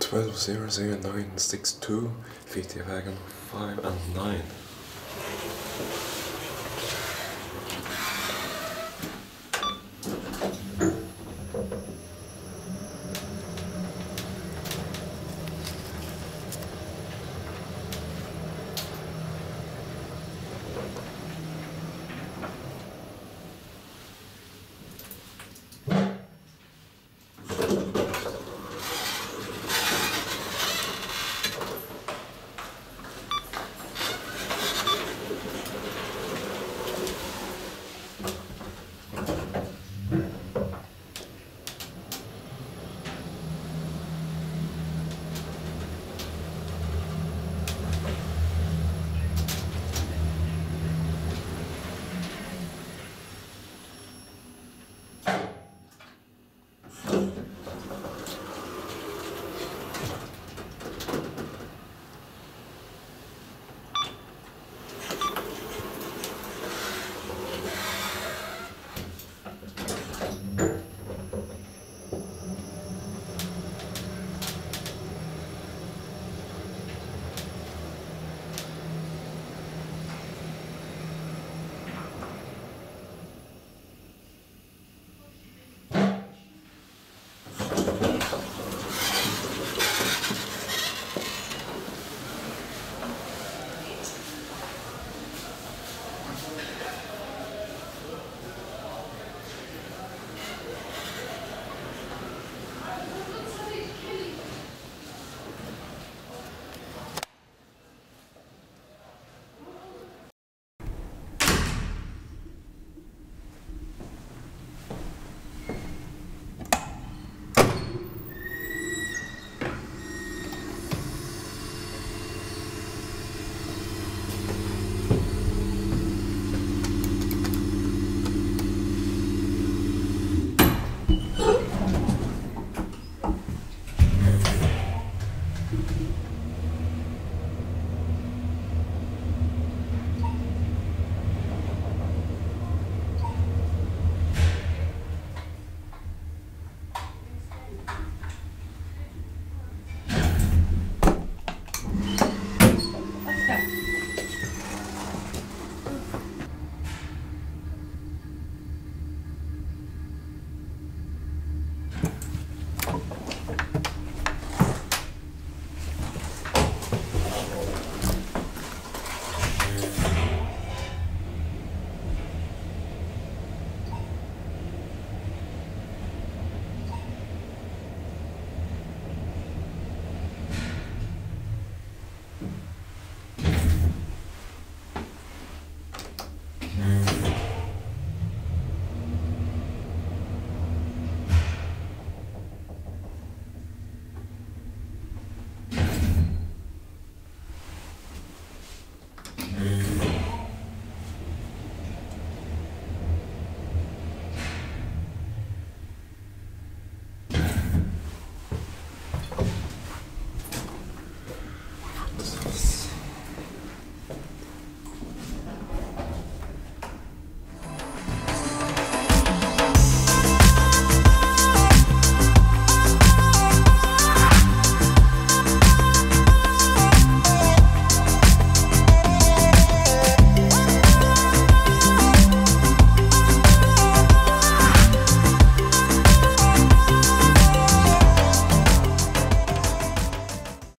12, 0, 0, 9, 6, 2, 50 wagon five and nine.